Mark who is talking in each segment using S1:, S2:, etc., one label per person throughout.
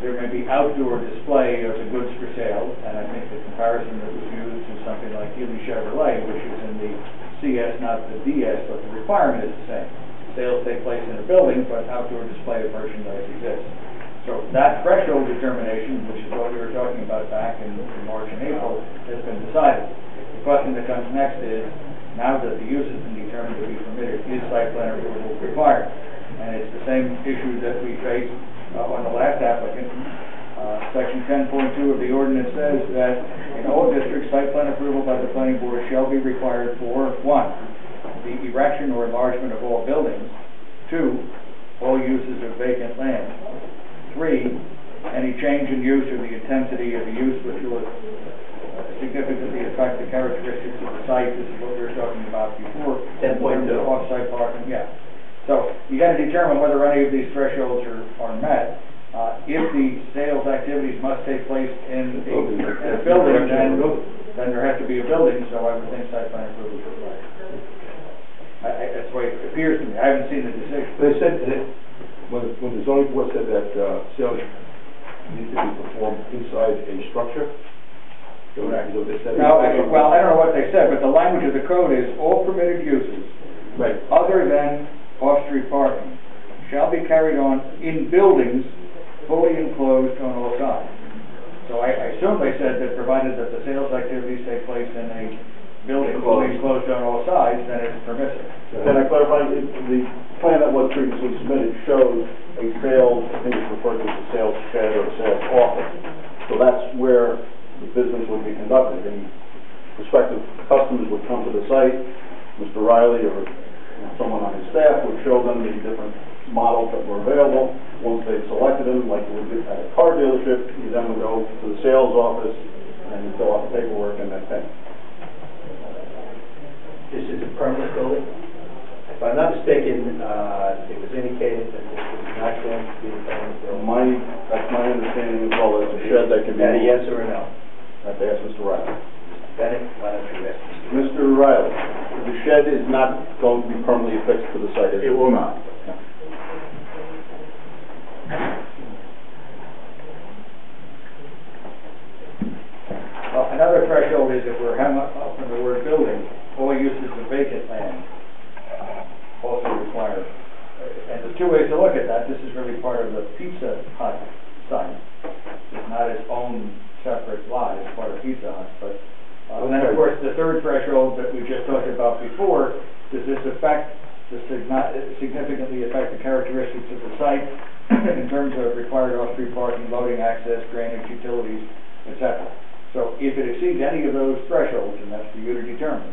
S1: there may be outdoor display of the goods for sale, and I think the comparison that was used is something like Healy Chevrolet, which is in the CS, not the DS, but the requirement is the same. Sales take place in a building, but outdoor display of merchandise exists. So that threshold determination, which is what we were talking about back in in March and April, has been decided. The question that comes next is, now that the use has been determined to be permitted, is site plan approval required? And it's the same issue that we faced uh, on the last applicant. Uh, Section ten point two of the ordinance says that in all districts, site plan approval by the planning board shall be required for, one, the erection or enlargement of all buildings, two, all uses of vacant land, three, any change in use or the intensity of the use which will significantly affect the characteristics of the site, this is what we were talking about before.
S2: 10.2.
S1: Off-site parking, yeah. So you gotta determine whether any of these thresholds are, are met. If the sales activities must take place in a, in a building, then, then there has to be a building, so I would think site plan approval is required. I, I, that's the way it appears to me, I haven't seen the decision.
S3: They said that, when, when the zoning board said that, uh, sales need to be performed inside a structure. is that what they said?
S1: Now, I- well, I don't know what they said, but the language of the code is all permitted uses
S3: Right,
S1: other than off-street parking shall be carried on in buildings fully enclosed on all sides. So I, I assume they said that provided that the sales activities take place in a building fully enclosed on all sides, then it's permissive.
S4: Can I clarify, the the plan that was previously submitted shows a sales, I think it's referred to as a sales shed or a sales office. So that's where the business would be conducted, and prospective customers would come to the site, Mr. Riley or someone on his staff would show them the different models that were available. Once they selected them, like you would do at a car dealership, you then would go to the sales office and fill out the paperwork and then pay.
S2: This is a permanent building? If I'm not mistaken, uh, it was indicated that this was not going to be a permanent building.
S4: My, that's my understanding as well, as a shed that could
S2: Is
S4: be.
S2: that a yes or a no?
S4: I have to ask Mr. Riley.
S2: Bennett, why don't you ask Mr.
S4: Mr. Riley, the shed is not going to be permanently affixed to the site, is it?
S5: It will not.
S1: Well, another hung up up the word building, all uses of vacant land also required. And there's two ways to look at that, this is really part of the Pizza Hut sign. It's not its own separate lot, it's part of Pizza Hut, but, uh, and then, of course, the third threshold that we just talked about before, does this affect, does significantly affect the characteristics of the site in terms of required off-street parking, loading, access, drainage, utilities, et cetera? So if it exceeds any of those thresholds, and that's for you to determine,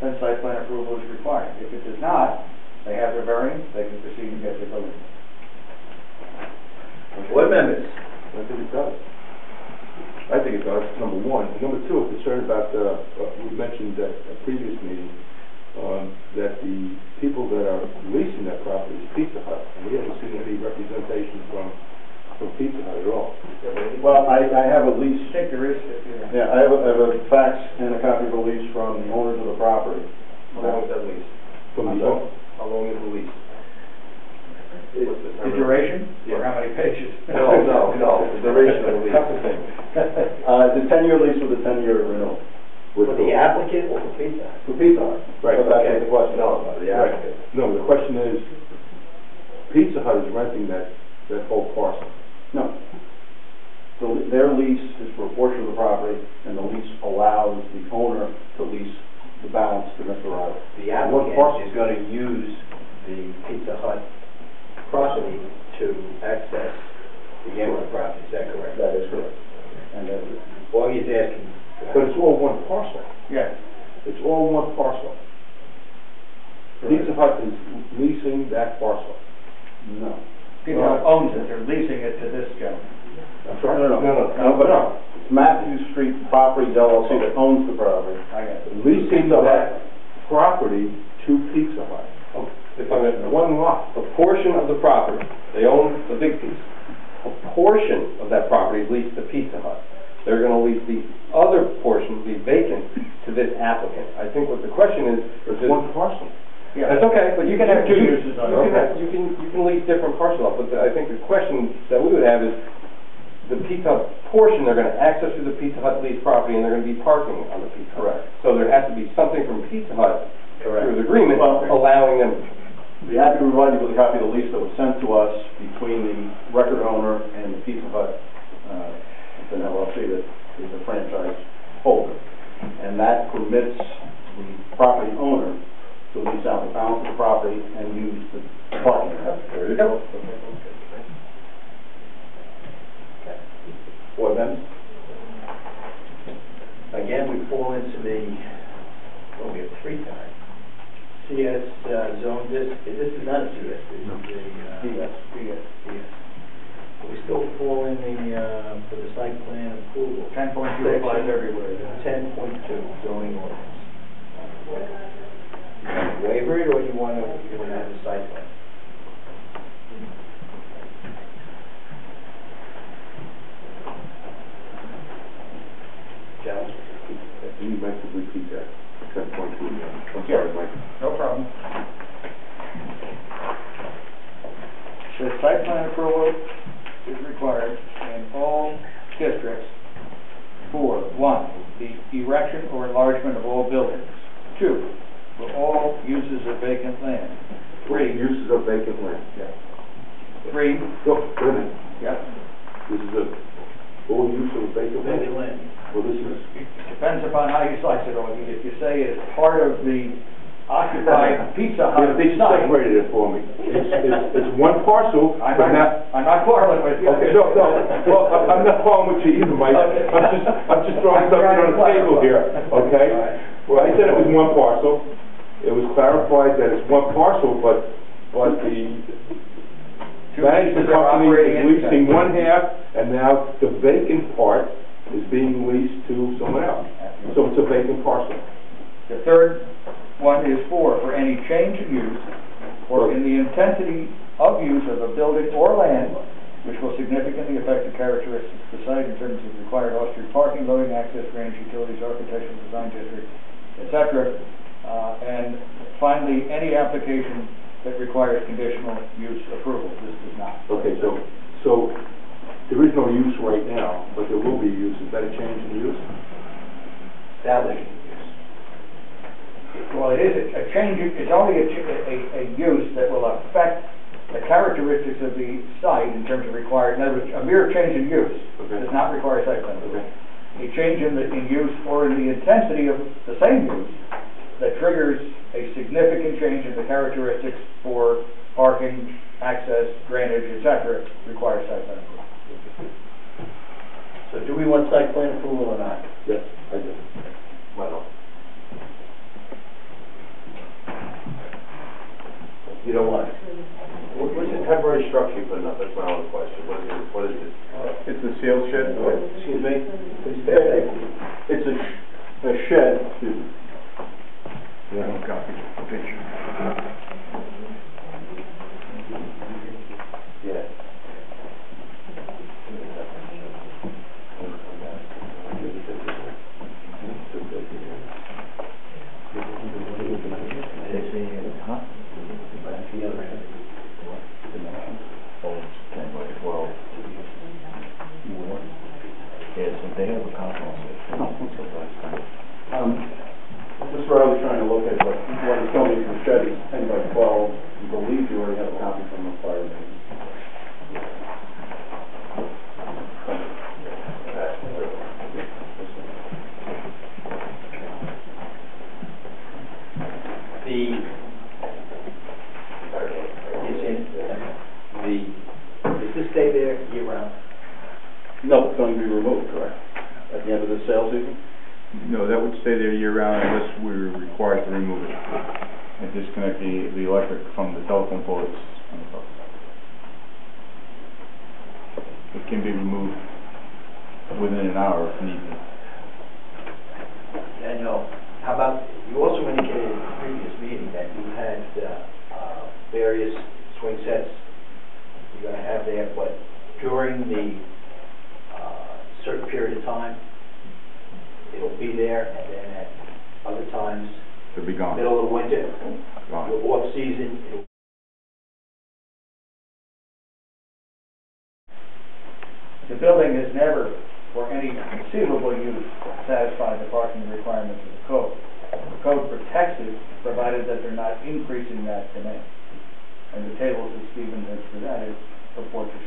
S1: then site plan approval is required. If it does not, they have their variance, they can proceed and get their building.
S2: Board members?
S3: I think it does. I think it does, number one. And Number two, I'm concerned about, uh, uh, we mentioned at a previous meeting, um, that the people that are leasing that property is Pizza Hut, and we haven't seen any representation from, from Pizza Hut at all.
S4: Well, I, I have a lease,
S1: I think there is, uh,
S4: yeah, I have a, I have a fax and a copy of a lease from the owners of the property.
S2: How long is that lease?
S3: From the,
S4: I'm?
S2: How long is the lease? What's the
S1: the
S2: term?
S1: duration, or how many pages?
S2: No, no, no, the duration of the lease.
S4: Couple things. Uh, it's a ten-year lease with a ten-year renewal.
S2: For the applicant or for Pizza Hut?
S4: For Pizza Hut.
S3: Right,
S4: But that's
S2: okay.
S4: what the question.
S2: No, for the
S3: Right.
S2: applicant.
S3: no, the question is, Pizza Hut is renting that, that whole parcel.
S4: No. The, their lease is for a portion of the property, and the lease allows the owner to lease the balance to Mr. Riley.
S2: The
S3: What parcel?
S2: applicant is gonna use the Pizza Hut property to access the Amway property, is that correct?
S4: That is correct. And that,
S2: All he's asking.
S3: But it's all one parcel.
S1: Yes.
S3: It's all one parcel. Pizza Hut is leasing that parcel.
S4: no.
S1: People owns it, they're leasing it to this gentleman.
S3: I'm
S4: No, no, no.
S3: No,
S4: but no. It's Matthew Street Properties LLC that owns the property.
S1: I got it.
S3: Leasing that property to Pizza Hut.
S5: Oh, if I may,
S3: One lot.
S5: a portion of the property, they own the big piece. A portion of that property is leased to Pizza Hut. They're gonna lease the other portion, the vacant, to this applicant. I think what the question is,
S3: It's
S5: is
S3: one parcel.
S1: Yeah.
S5: That's okay, but you can have two uses
S1: on
S5: You
S1: it.
S5: can, have- you can, you can lease different parcels off, but the- I think the question that we would have is, the Pizza Hut portion, they're gonna access through the Pizza Hut lease property, and they're gonna be parking on the Pizza Hut.
S4: Correct.
S5: So there has to be something from Pizza Hut
S2: Correct.
S5: through the agreement
S4: Well-
S5: allowing them,
S4: Be happy to provide you with a copy of the lease that was sent to us between the record owner and the Pizza Hut, uh, it's an LLC that is the franchise holder. And that permits the property owner to lease out the balance of the property and use the parking area.
S5: there you go.
S2: Board members? Again, we fall into the, well, we have three times. CS uh, zone, this, this is not a CS, this is a, uh...
S1: DS, DS.
S2: DS. We still fall in the, uh, for the site plan approval.
S1: Ten point two applies everywhere.
S2: Ten point two zoning ordinance. You wanna Waiver it, or you wanna, you wanna have a site plan? John?
S3: Can you might repeat that, ten point two again? I'm sorry, Mike.
S1: No problem. The site plan approval is required in all districts for, one, the erection or enlargement of all buildings. Two, for all uses of vacant land. Three,
S3: Uses of vacant land. Yeah.
S1: three,
S3: Go, go ahead.
S1: yep,
S3: This is a, full use of vacant land?
S2: Vacant land.
S3: Well, this is,
S1: depends upon how you slice it, or if you say it's part of the occupied Pizza Hut
S3: if they
S1: site.
S3: separated it for me, it's, it's, it's one parcel,
S1: I'm
S3: but
S1: not,
S3: not,
S1: I'm not quarreling with you.
S3: Okay, no, no, well, I'm I'm not calling with you either, Mike. I'm just, I'm just throwing something on the table here, okay? Well, I said it was one parcel. It was clarified that it's one parcel, but, but the management company is leasing one half, and now the vacant part is being leased to someone else. So it's a vacant parcel.
S1: The third one is four, for any change in use or in the intensity of use of a building or land which will significantly affect the characteristics of the site in terms of required off-street parking, loading, access, drainage, utilities, architectural design district, et cetera. Uh, and finally, any application that requires conditional use approval. This does not.
S3: Okay, so, so there is no use right now, but there will be use. Is that a change in use?
S2: Establishing use.
S1: Well, it is a a change, it's only a, ch- a, a use that will affect the characteristics of the site in terms of required, in other words, a mere change in use
S3: Okay.
S1: does not require site plan approval.
S3: Okay.
S1: A change in the, in use or in the intensity of the same use that triggers a significant change in the characteristics for parking, access, drainage, et cetera, requires site plan approval.
S2: So do we want site plan approval or not?
S3: Yes, I do.
S2: Why not?
S4: You don't want it.
S2: What- What's the temporary structure you're putting up? That's my only question. What is it, what is it?
S4: Uh, it's a sales shed?
S2: Excuse me? Could you?
S4: It's a, sh- a shed, excuse me.
S2: Yeah.
S4: Um, this is what I was trying to look at, but what it's telling me is the shed is ten by twelve, I believe you already have a copy from the fire meeting.
S2: The, you see, the, does this stay there year round?
S4: No, it's going to be removed, correct? At the end of the sales season?
S6: No, that would stay there year-round unless we were required to remove it and disconnect the, the electric from the telephone poles on the top. It can be removed within an hour if needed.
S2: Daniel, how about, you also indicated in the previous meeting that you had, uh, uh, various swing sets you're gonna have there, but during the, certain period of time, it'll be there, and then at other times,
S6: They'll be gone.
S2: middle of the winter,
S6: Gone.
S2: your off-season, it'll
S1: The building has never, for any conceivable use, satisfied the parking requirements of the code. The code protects it, provided that they're not increasing that demand. And the tables that Stephen has presented purport to